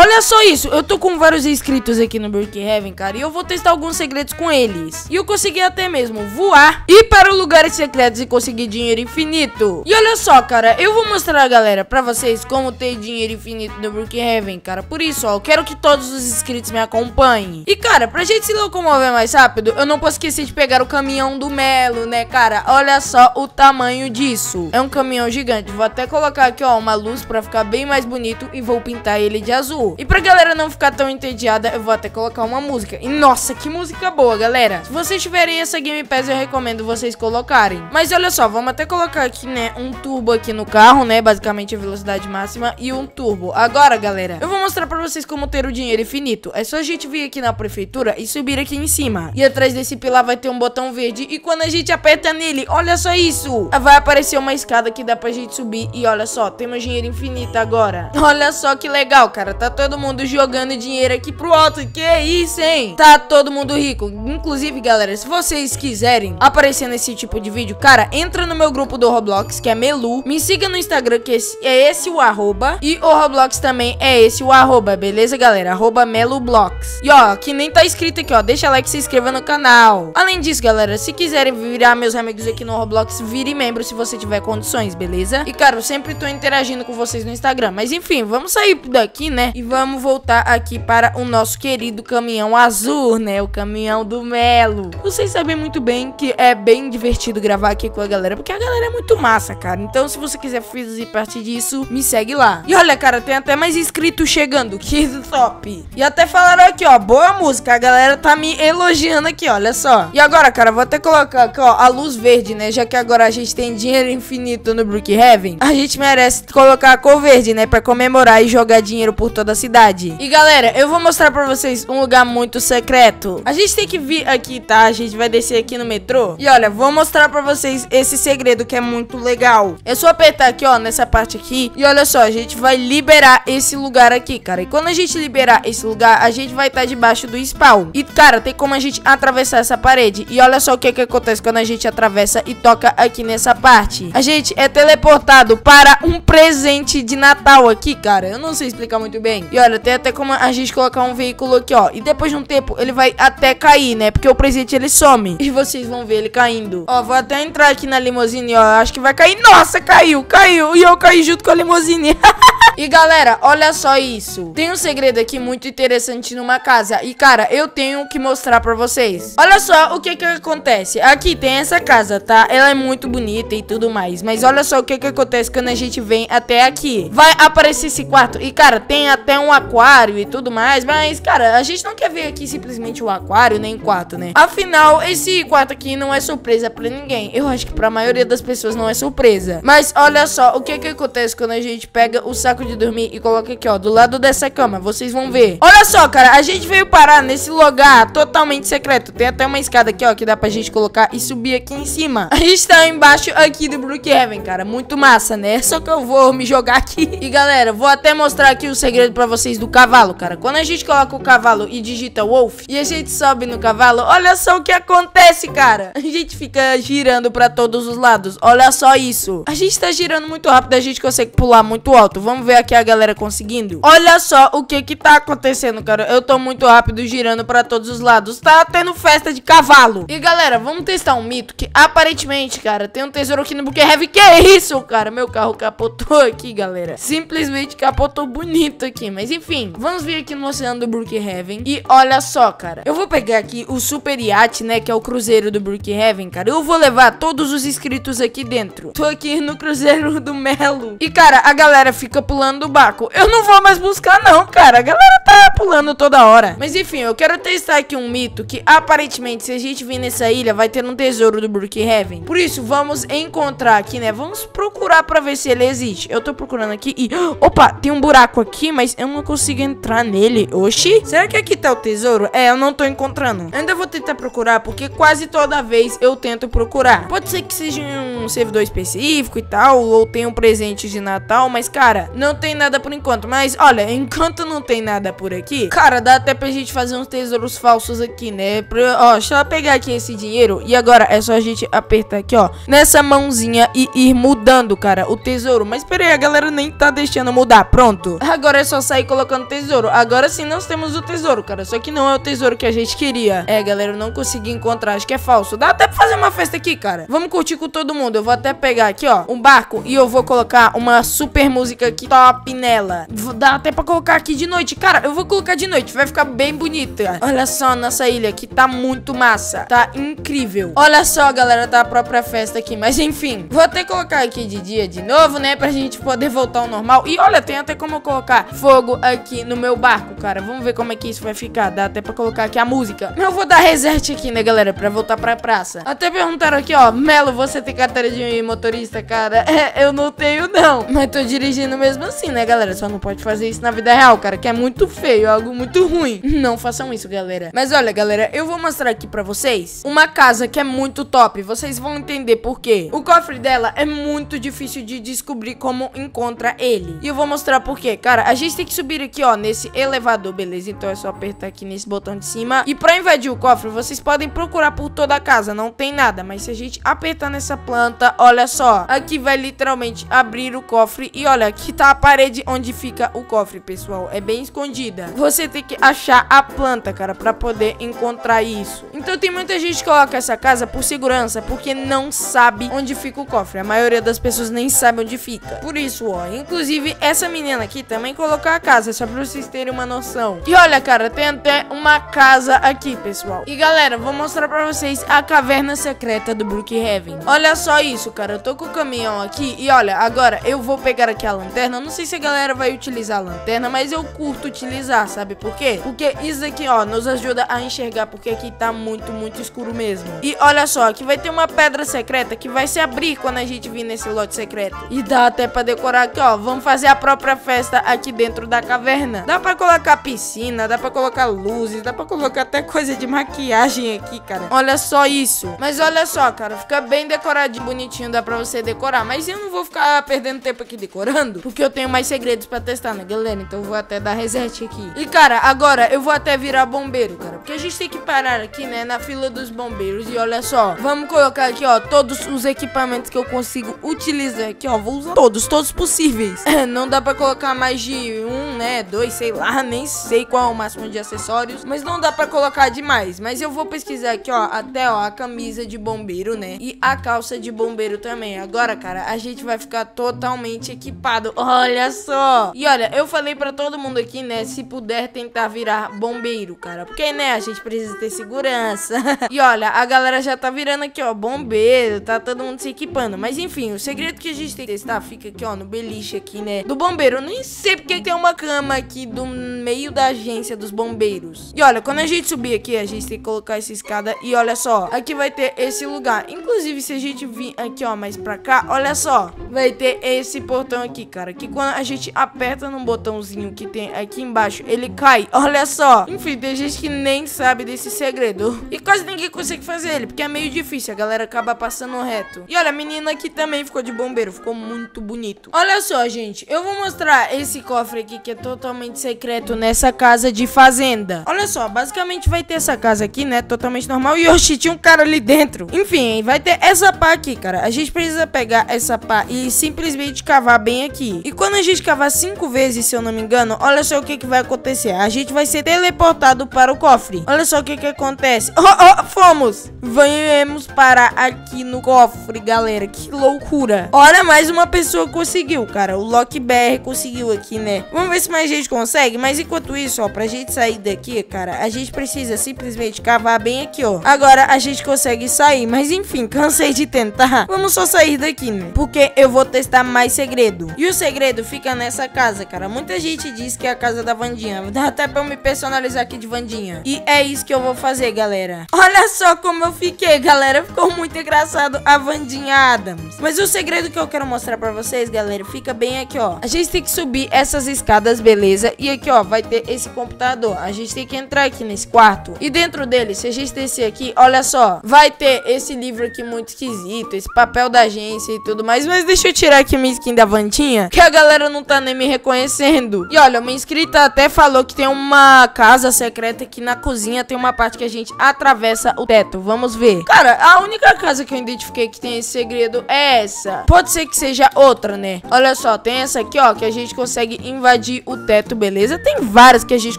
olha só isso. Eu tô com vários inscritos aqui no Brookhaven, cara. E eu vou testar alguns segredos com eles. E eu consegui até mesmo voar, ir para lugares secretos e conseguir dinheiro infinito. E olha só, cara. Eu vou mostrar, galera, pra vocês como ter dinheiro infinito no Brookhaven, cara. Por isso, ó, eu quero que todos os inscritos me acompanhem. E, cara, pra gente se locomover mais rápido, eu não posso esquecer de pegar o caminhão do Melo, né, cara? Olha só o tamanho disso. É um caminhão gigante. Vou até colocar aqui, ó, uma luz pra ficar bem mais bonito e vou pintar ele de azul. E pra galera não ficar tão entediada, eu vou até colocar uma música. E nossa, que música boa, galera. Se vocês tiverem essa Game Pass, eu recomendo vocês colocarem. Mas olha só, vamos até colocar aqui, né, um turbo aqui no carro, né, basicamente a velocidade máxima e um turbo. Agora, galera, eu vou mostrar pra vocês como ter o dinheiro infinito. É só a gente vir aqui na prefeitura e subir aqui em cima. E atrás desse pilar vai ter um botão verde. E quando a gente aperta nele, olha só isso. Vai aparecer uma escada que dá pra gente subir. E olha só, temos dinheiro infinito agora. Olha só que legal, cara. Tá todo mundo jogando dinheiro aqui pro alto. Que isso, hein? Tá todo mundo rico. Inclusive, galera, se vocês quiserem aparecer nesse tipo de vídeo, cara, entra no meu grupo do Roblox, que é Melu. Me siga no Instagram, que é esse o arroba. E o Roblox também é esse o arroba, beleza, galera? Arroba MeluBlocks. E ó, que nem tá escrito aqui, ó. Deixa like e se inscreva no canal. Além disso, galera, se quiserem virar meus amigos aqui no Roblox, vire membro se você tiver condições, beleza? E, cara, eu sempre tô interagindo com vocês no Instagram. Mas enfim, vamos sair daqui, né? E vamos voltar aqui para o nosso querido caminhão azul, né? O caminhão do Melo. Vocês sabem muito bem que é bem divertido gravar aqui com a galera, porque a galera é muito massa, cara. Então, se você quiser fazer parte disso, me segue lá. E olha, cara, tem até mais inscritos chegando. Que top. E até falaram aqui, ó, boa música. A galera tá me elogiando aqui, olha só. E agora, cara, vou até colocar aqui, ó, a luz verde, né? Já que agora a gente tem dinheiro infinito no Brookhaven, a gente merece colocar a cor verde, né? Pra comemorar e jogar dinheiro por toda a cidade. E galera, eu vou mostrar pra vocês um lugar muito secreto. A gente tem que vir aqui, tá? A gente vai descer aqui no metrô. E olha, vou mostrar pra vocês esse segredo que é muito legal. É só apertar aqui, ó, nessa parte aqui. E olha só, a gente vai liberar esse lugar aqui, cara. E quando a gente liberar esse lugar, a gente vai estar tá debaixo do spawn. E, cara, tem como a gente atravessar essa parede. E olha só o que que acontece quando a gente atravessa e toca aqui nessa parte. A gente é teleportado para um presente de Natal aqui, cara. Eu não sei explicar muito bem. E olha, tem até como a gente colocar um veículo aqui, ó. E depois de um tempo, ele vai até cair, né? Porque o presente, ele some. E vocês vão ver ele caindo. Ó, vou até entrar aqui na limusine, ó. Acho que vai cair. Nossa, caiu, caiu. E eu caí junto com a limusine. E galera, olha só isso. Tem um segredo aqui muito interessante numa casa. E cara, eu tenho que mostrar pra vocês. Olha só o que que acontece. Aqui tem essa casa, tá? Ela é muito bonita e tudo mais. Mas olha só o que que acontece quando a gente vem até aqui. Vai aparecer esse quarto. E cara, tem até um aquário e tudo mais. Mas cara, a gente não quer ver aqui simplesmente o um aquário, nem quarto, né? Afinal, esse quarto aqui não é surpresa pra ninguém. Eu acho que pra maioria das pessoas não é surpresa. Mas olha só o que que acontece quando a gente pega o saco de de dormir e coloca aqui, ó, do lado dessa cama. Vocês vão ver. Olha só, cara, a gente veio parar nesse lugar totalmente secreto. Tem até uma escada aqui, ó, que dá pra gente colocar e subir aqui em cima. A gente tá embaixo aqui do Brookhaven, cara. Muito massa, né? Só que eu vou me jogar aqui. E, galera, vou até mostrar aqui o segredo pra vocês do cavalo, cara. Quando a gente coloca o cavalo e digita Wolf e a gente sobe no cavalo, olha só o que acontece, cara. A gente fica girando pra todos os lados. Olha só isso. A gente tá girando muito rápido, a gente consegue pular muito alto. Vamos ver aqui a galera conseguindo. Olha só o que que tá acontecendo, cara. Eu tô muito rápido, girando pra todos os lados. Tá tendo festa de cavalo. E, galera, vamos testar um mito que, aparentemente, cara, tem um tesouro aqui no Buque Heavy. Que é isso, cara? Meu carro capotou aqui, galera. Simplesmente capotou bonito aqui. Mas, enfim, vamos vir aqui no Oceano do Brookhaven. E olha só, cara. Eu vou pegar aqui o Super Yacht, né, que é o cruzeiro do Brookhaven, cara. Eu vou levar todos os inscritos aqui dentro. Tô aqui no cruzeiro do Melo. E, cara, a galera fica pulando do Baco. Eu não vou mais buscar não, cara. A galera tá pulando toda hora. Mas enfim, eu quero testar aqui um mito que aparentemente se a gente vir nessa ilha vai ter um tesouro do Brookhaven. Por isso, vamos encontrar aqui, né? Vamos procurar pra ver se ele existe. Eu tô procurando aqui e... Opa, tem um buraco aqui, mas eu não consigo entrar nele. Oxi, será que aqui tá o tesouro? É, eu não tô encontrando. Ainda vou tentar procurar, porque quase toda vez eu tento procurar. Pode ser que seja um servidor específico e tal, ou tenha um presente de Natal, mas cara, não tem nada por enquanto. Mas, olha, enquanto não tem nada por aqui, aqui, cara, dá até pra gente fazer uns tesouros falsos aqui, né? Pra, ó, deixa eu pegar aqui esse dinheiro. E agora é só a gente apertar aqui, ó, nessa mãozinha e ir mudando, cara, o tesouro. Mas pera aí, a galera nem tá deixando mudar. Pronto. Agora é só sair colocando tesouro. Agora sim nós temos o tesouro, cara. Só que não é o tesouro que a gente queria. É, galera, eu não consegui encontrar. Acho que é falso. Dá até pra fazer uma festa aqui, cara. Vamos curtir com todo mundo. Eu vou até pegar aqui, ó, um barco e eu vou colocar uma super música aqui top nela. Dá até pra colocar aqui de noite. Cara, eu vou colocar de noite. Vai ficar bem bonita. Olha só a nossa ilha que tá muito massa. Tá incrível. Olha só, galera, tá a própria festa aqui. Mas enfim, vou até colocar aqui de dia de novo, né? Pra gente poder voltar ao normal. E olha, tem até como eu colocar fogo aqui no meu barco, cara. Vamos ver como é que isso vai ficar. Dá até pra colocar aqui a música. Eu vou dar reset aqui, né, galera? Pra voltar pra praça. Até perguntaram aqui, ó. Melo, você tem carteira de motorista, cara? É, eu não tenho, não. Mas tô dirigindo mesmo assim, né, galera? Só não pode fazer isso na vida real, cara. Que é muito feio, é algo muito ruim. Não façam isso, galera. Mas olha, galera, eu vou mostrar aqui pra vocês uma casa que é muito top. Vocês vão entender por quê. O cofre dela é muito difícil de descobrir como encontra ele. E eu vou mostrar por quê. Cara, a gente tem que subir aqui, ó, nesse elevador, beleza? Então é só apertar aqui nesse botão de cima. E pra invadir o cofre, vocês podem procurar por toda a casa. Não tem nada, mas se a gente apertar nessa planta, olha só. Aqui vai literalmente abrir o cofre. E olha, aqui tá a parede onde fica o cofre, pessoal. É bem escondida. Você tem que achar a planta, cara, pra poder encontrar isso. Então tem muita gente que coloca essa casa por segurança, porque não sabe onde fica o cofre. A maioria das pessoas nem sabe onde fica. Por isso, ó, inclusive essa menina aqui também colocou a casa, só pra vocês terem uma noção. E olha, cara, tem até uma casa aqui, pessoal. E galera, vou mostrar pra vocês a caverna secreta do Brookhaven. Olha só isso, cara, eu tô com o caminhão aqui e olha, agora eu vou pegar aqui a lanterna. Não sei se a galera vai utilizar a lanterna, mas eu curto utilizar, sabe por quê? Porque isso aqui, ó, nos ajuda a enxergar, porque aqui tá muito, muito escuro mesmo. E olha só, aqui vai ter uma pedra secreta que vai se abrir quando a gente vir nesse lote secreto. E dá até pra decorar aqui, ó. Vamos fazer a própria festa aqui dentro da caverna. Dá pra colocar piscina, dá pra colocar luzes, dá pra colocar até coisa de maquiagem aqui, cara. Olha só isso. Mas olha só, cara, fica bem decoradinho, bonitinho, dá pra você decorar. Mas eu não vou ficar perdendo tempo aqui decorando, porque eu tenho mais segredos pra testar, né, galera? Então eu vou até dar reset aqui. E, cara, agora eu vou até virar bombeiro, cara. Porque a gente tem que parar aqui, né, na fila dos bombeiros. E olha só, vamos colocar aqui, ó, todos os equipamentos que eu consigo utilizar aqui, ó. Vou usar todos, todos possíveis. não dá pra colocar mais de um, né, dois, sei lá, nem sei qual é o máximo de acessórios. Mas não dá pra colocar demais. Mas eu vou pesquisar aqui, ó, até, ó, a camisa de bombeiro, né, e a calça de bombeiro também. Agora, cara, a gente vai ficar totalmente equipado. Olha só. E olha, eu falei pra todo mundo aqui, né, se puder tentar virar bombeiro, cara. Porque, né, a gente precisa ter segurança. e olha, a galera já tá virando aqui, ó, bombeiro, tá todo mundo se equipando. Mas enfim, o segredo que a gente tem que testar fica aqui, ó, no beliche aqui, né, do bombeiro. Eu nem sei porque tem uma cama aqui do meio da agência dos bombeiros. E olha, quando a gente subir aqui, a gente tem que colocar essa escada e olha só, aqui vai ter esse lugar. Inclusive, se a gente vir aqui, ó, mais pra cá, olha só, vai ter esse portão aqui, cara, que quando a gente aperta num botãozinho que tem aqui embaixo, ele cai. Olha só. Enfim, tem gente que nem sabe desse segredo. E quase ninguém consegue fazer ele, porque é meio difícil, a galera acaba passando reto. E olha, a menina aqui também ficou de bombeiro, ficou muito bonito. Olha só, gente, eu vou mostrar esse cofre aqui que é totalmente secreto nessa casa de fazenda. Olha só, basicamente vai ter essa casa aqui, né, totalmente normal. E oxi, tinha um cara ali dentro. Enfim, vai ter essa pá aqui, cara. A gente precisa pegar essa pá e simplesmente cavar bem aqui. E quando a gente cavar cinco vezes, se eu não me engano, olha só o que, que vai acontecer. A gente vai ser teleportado para o cofre. Olha só o que, que acontece. Oh, oh, fomos! Vamos parar aqui no cofre, galera. Que loucura. Olha, mais uma pessoa conseguiu, cara. O Loki BR conseguiu aqui, né? Vamos ver se mais gente consegue. Mas enquanto isso, ó, pra gente sair daqui, cara, a gente precisa simplesmente cavar bem aqui, ó. Agora a gente consegue sair. Mas enfim, cansei de tentar. Vamos só sair daqui, né? Porque eu vou testar mais segredo. E o segredo fica nessa casa, cara. Muita gente diz que é a casa da Vandinha. Dá até pra eu me personalizar aqui de Vandinha. E é isso que eu vou fazer, galera. Olha só como eu fiquei, galera. Ficou muito engraçado a Vandinha Adams. Mas o segredo que eu quero mostrar pra vocês, galera, fica bem aqui, ó. A gente tem que subir essas escadas, beleza? E aqui, ó, vai ter esse computador. A gente tem que entrar aqui nesse quarto. E dentro dele, se a gente descer aqui, olha só. Vai ter esse livro aqui muito esquisito, esse papel da agência e tudo mais. Mas deixa eu tirar aqui minha skin da Vandinha, que a galera não tá nem me reconhecendo. E olha, uma inscrita até falou que tem uma casa secreta aqui na cozinha, tem uma parte que a gente atravessa o teto. Vamos ver. Cara, a única casa que eu identifiquei que tem esse segredo é essa. Pode ser que seja outra, né? Olha só, tem essa aqui, ó, que a gente consegue invadir o teto, beleza? Tem várias que a gente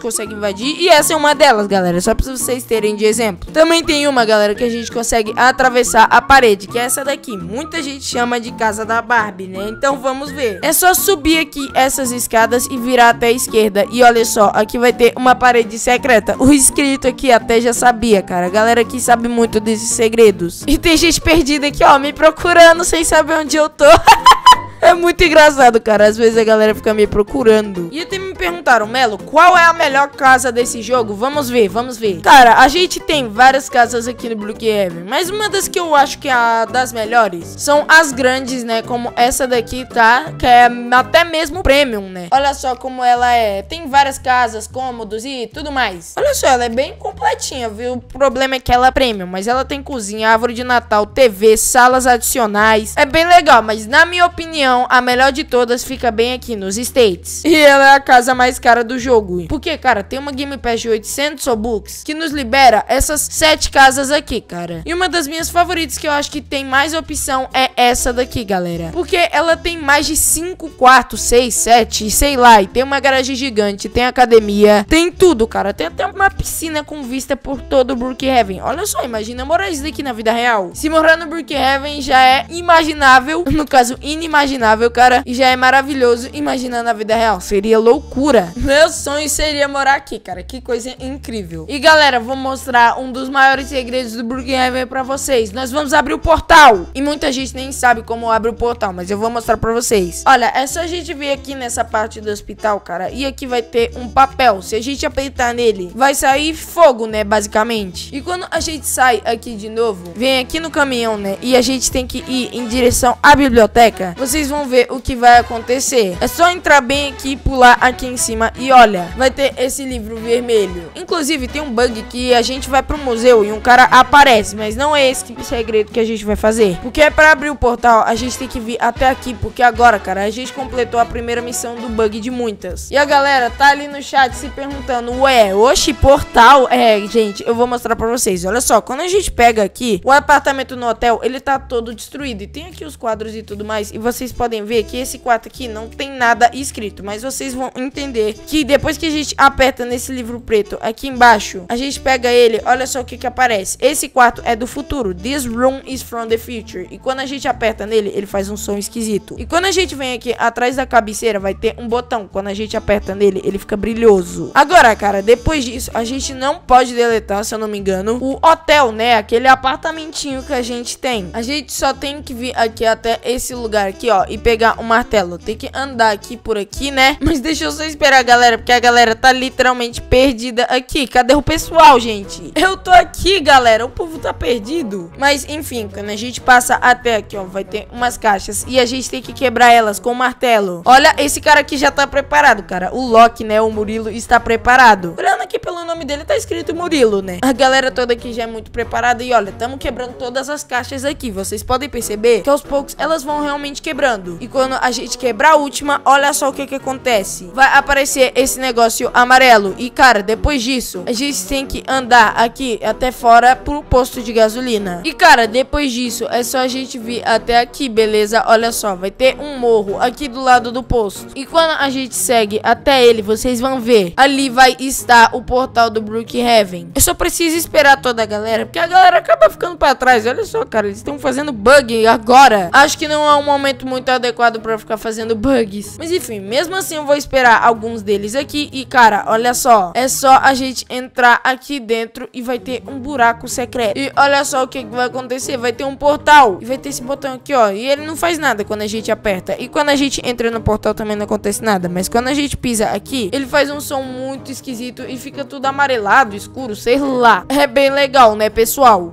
consegue invadir e essa é uma delas, galera. Só pra vocês terem de exemplo. Também tem uma, galera, que a gente consegue atravessar a parede, que é essa daqui. Muita gente chama de casa da Barbie, né? Então vamos ver. É só subir aqui essas escadas e virar até a esquerda. E olha só, aqui vai ter uma parede secreta. O inscrito aqui até já sabia, cara. A galera aqui sabe muito desses segredos. E tem gente perdida aqui, ó, me procurando sem saber onde eu tô. É muito engraçado, cara. Às vezes a galera fica me procurando. E até me perguntaram, Melo, qual é a melhor casa desse jogo? Vamos ver, vamos ver. Cara, a gente tem várias casas aqui no Brookhaven, mas uma das que eu acho que é a das melhores são as grandes, né? Como essa daqui, tá? Que é até mesmo premium, né? Olha só como ela é. Tem várias casas, cômodos e tudo mais. Olha só, ela é bem completinha, viu? O problema é que ela é premium, mas ela tem cozinha, árvore de Natal, TV, salas adicionais. É bem legal, mas na minha opinião, a melhor de todas fica bem aqui nos States. E ela é a casa mais cara do jogo. Porque, cara, tem uma Game Pass de 800 Robux que nos libera essas sete casas aqui, cara. E uma das minhas favoritas que eu acho que tem mais opção é essa daqui, galera. Porque ela tem mais de 5 quartos, 6, 7, sei lá. E tem uma garagem gigante, tem academia, tem tudo, cara. Tem até uma piscina com vista por todo o Brookhaven. Olha só, imagina morar isso daqui na vida real. Se morar no Brookhaven já é imaginável, no caso inimaginável inimaginável, cara, e já é maravilhoso. Imagina na vida real, seria loucura. Meu sonho seria morar aqui, cara. Que coisa incrível. E galera, vou mostrar um dos maiores segredos do Brookhaven pra vocês. Nós vamos abrir o portal. E muita gente nem sabe como abre o portal, mas eu vou mostrar pra vocês. Olha, é só a gente vir aqui nessa parte do hospital, cara. E aqui vai ter um papel. Se a gente apertar nele, vai sair fogo, né, basicamente. E quando a gente sai aqui de novo, vem aqui no caminhão, né, e a gente tem que ir em direção à biblioteca, vocês ver o que vai acontecer. É só entrar bem aqui, pular aqui em cima e olha, vai ter esse livro vermelho. Inclusive tem um bug que a gente vai pro museu e um cara aparece, mas não é esse tipo segredo que a gente vai fazer. Porque é para abrir o portal, a gente tem que vir até aqui, porque agora, cara, a gente completou a primeira missão do bug de muitas. E a galera tá ali no chat se perguntando, ué, oxe, portal? É, gente, eu vou mostrar pra vocês. Olha só, quando a gente pega aqui, o apartamento no hotel, ele tá todo destruído. E tem aqui os quadros e tudo mais. E vocês podem podem ver que esse quarto aqui não tem nada escrito, mas vocês vão entender que depois que a gente aperta nesse livro preto aqui embaixo, a gente pega ele, olha só o que que aparece. Esse quarto é do futuro. This room is from the future. E quando a gente aperta nele, ele faz um som esquisito. E quando a gente vem aqui atrás da cabeceira, vai ter um botão. Quando a gente aperta nele, ele fica brilhoso. Agora, cara, depois disso, a gente não pode deletar, se eu não me engano, o hotel, né? Aquele apartamentinho que a gente tem. A gente só tem que vir aqui até esse lugar aqui, ó, e pegar um martelo. Tem que andar aqui por aqui, né? Mas deixa eu só esperar galera, porque a galera tá literalmente perdida aqui. Cadê o pessoal, gente? Eu tô aqui, galera. O povo tá perdido. Mas, enfim, quando a gente passa até aqui, ó, vai ter umas caixas e a gente tem que quebrar elas com o martelo. Olha, esse cara aqui já tá preparado, cara. O Loki, né, o Murilo, está preparado. Olhando aqui pelo nome dele, tá escrito Murilo, né? A galera toda aqui já é muito preparada e olha, estamos quebrando todas as caixas aqui. Vocês podem perceber que aos poucos elas vão realmente quebrando quebrando. E quando a gente quebrar a última, olha só o que que acontece. Vai aparecer esse negócio amarelo. E, cara, depois disso, a gente tem que andar aqui até fora pro posto de gasolina. E, cara, depois disso, é só a gente vir até aqui, beleza? Olha só, vai ter um morro aqui do lado do posto. E quando a gente segue até ele, vocês vão ver. Ali vai estar o portal do Brookhaven. Eu só preciso esperar toda a galera, porque a galera acaba ficando pra trás. Olha só, cara, eles estão fazendo bug agora. Acho que não é um momento muito adequado para ficar fazendo bugs. Mas enfim, mesmo assim eu vou esperar alguns deles aqui. E cara, olha só. É só a gente entrar aqui dentro e vai ter um buraco secreto. E olha só o que, que vai acontecer. Vai ter um portal. E vai ter esse botão aqui, ó. E ele não faz nada quando a gente aperta. E quando a gente entra no portal também não acontece nada. Mas quando a gente pisa aqui, ele faz um som muito esquisito e fica tudo amarelado, escuro, sei lá. É bem legal, né, pessoal?